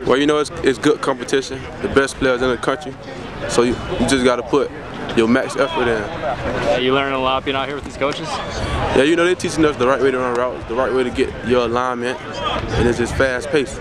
Well, you know, it's, it's good competition, the best players in the country. So you, you just got to put your max effort in. Yeah, you learning a lot being out here with these coaches? Yeah, you know, they're teaching us the right way to run routes, the right way to get your alignment, and it's just fast paced.